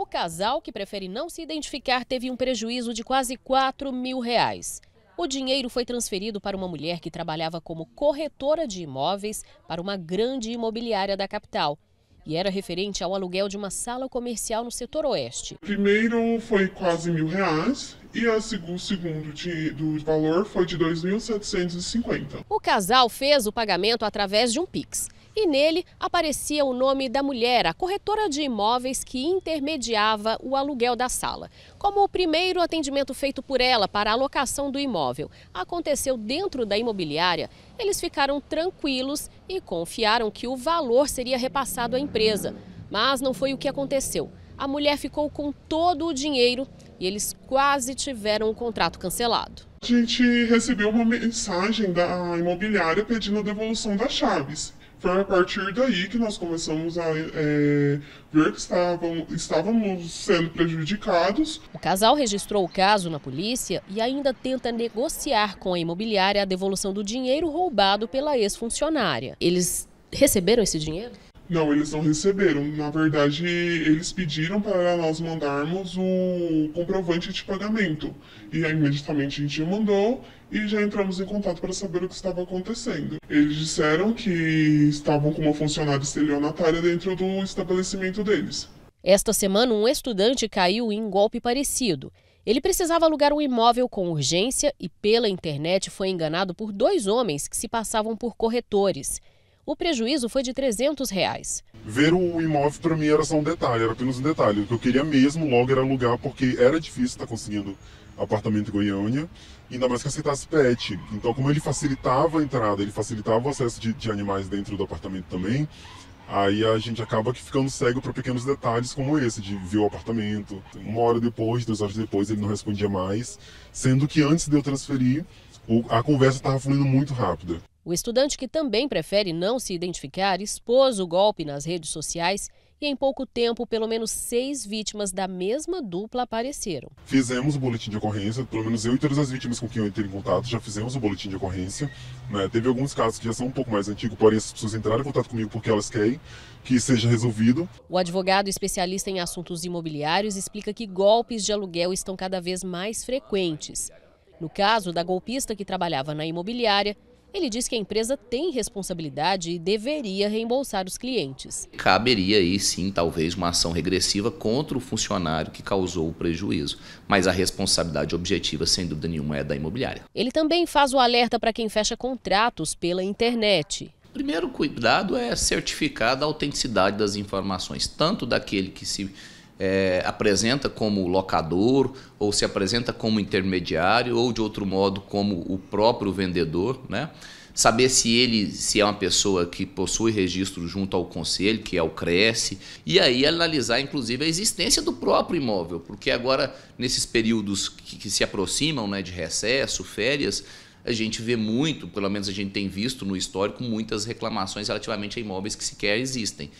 O casal, que prefere não se identificar, teve um prejuízo de quase 4 mil reais. O dinheiro foi transferido para uma mulher que trabalhava como corretora de imóveis para uma grande imobiliária da capital e era referente ao aluguel de uma sala comercial no setor oeste. Primeiro foi quase mil reais e o segundo de, do valor foi de 2.750. O casal fez o pagamento através de um Pix e nele aparecia o nome da mulher, a corretora de imóveis que intermediava o aluguel da sala. Como o primeiro atendimento feito por ela para a alocação do imóvel aconteceu dentro da imobiliária, eles ficaram tranquilos e confiaram que o valor seria repassado à empresa. Mas não foi o que aconteceu. A mulher ficou com todo o dinheiro e eles quase tiveram o contrato cancelado. A gente recebeu uma mensagem da imobiliária pedindo a devolução das chaves. Foi a partir daí que nós começamos a é, ver que estavam, estávamos sendo prejudicados. O casal registrou o caso na polícia e ainda tenta negociar com a imobiliária a devolução do dinheiro roubado pela ex-funcionária. Eles receberam esse dinheiro? Não, eles não receberam. Na verdade, eles pediram para nós mandarmos o comprovante de pagamento. E aí, imediatamente a gente mandou e já entramos em contato para saber o que estava acontecendo. Eles disseram que estavam com uma funcionária estelionatária dentro do estabelecimento deles. Esta semana, um estudante caiu em um golpe parecido. Ele precisava alugar um imóvel com urgência e, pela internet, foi enganado por dois homens que se passavam por corretores. O prejuízo foi de 300 reais. Ver o imóvel para mim era só um detalhe, era apenas um detalhe. O que eu queria mesmo logo era alugar, porque era difícil estar conseguindo apartamento em Goiânia, ainda mais que aceitasse pet. Então, como ele facilitava a entrada, ele facilitava o acesso de, de animais dentro do apartamento também, aí a gente acaba ficando cego para pequenos detalhes como esse, de ver o apartamento. Uma hora depois, duas horas depois, ele não respondia mais, sendo que antes de eu transferir, a conversa estava fluindo muito rápida. O estudante, que também prefere não se identificar, expôs o golpe nas redes sociais e em pouco tempo, pelo menos seis vítimas da mesma dupla apareceram. Fizemos o boletim de ocorrência, pelo menos eu e todas as vítimas com quem eu entrei em contato já fizemos o boletim de ocorrência. Né? Teve alguns casos que já são um pouco mais antigos, porém essas pessoas entraram em contato comigo porque elas querem que seja resolvido. O advogado especialista em assuntos imobiliários explica que golpes de aluguel estão cada vez mais frequentes. No caso da golpista que trabalhava na imobiliária, ele diz que a empresa tem responsabilidade e deveria reembolsar os clientes. Caberia aí sim, talvez, uma ação regressiva contra o funcionário que causou o prejuízo. Mas a responsabilidade objetiva, sem dúvida nenhuma, é da imobiliária. Ele também faz o alerta para quem fecha contratos pela internet. O primeiro cuidado é certificar a autenticidade das informações, tanto daquele que se é, apresenta como locador, ou se apresenta como intermediário, ou de outro modo como o próprio vendedor, né? saber se ele se é uma pessoa que possui registro junto ao conselho, que é o Cresce, e aí analisar inclusive a existência do próprio imóvel, porque agora nesses períodos que, que se aproximam, né, de recesso, férias, a gente vê muito, pelo menos a gente tem visto no histórico, muitas reclamações relativamente a imóveis que sequer existem.